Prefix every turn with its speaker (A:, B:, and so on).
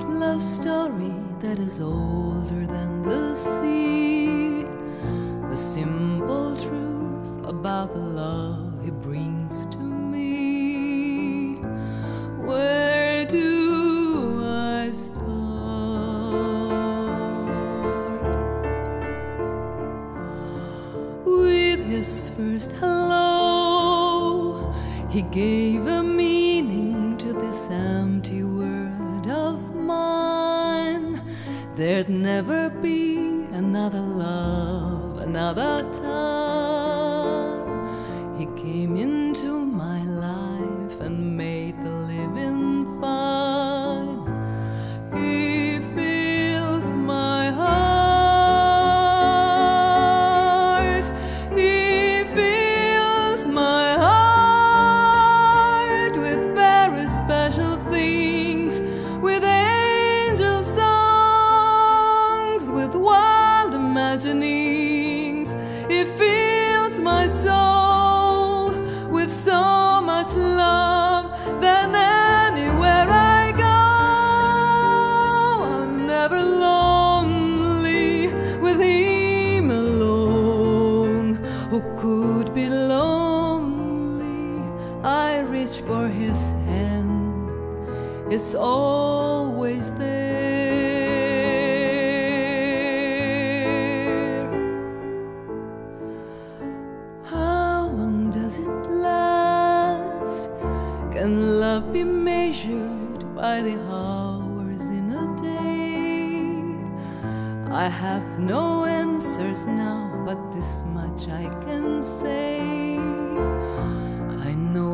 A: sweet love story that is older than the sea, the simple truth about the love he brings to me. Where do I start? With his first hello, he gave a meaning to this empty mine. There'd never be another love, another time. Reach for his hand, it's always there. How long does it last? Can love be measured by the hours in a day? I have no answers now, but this much I can say. I know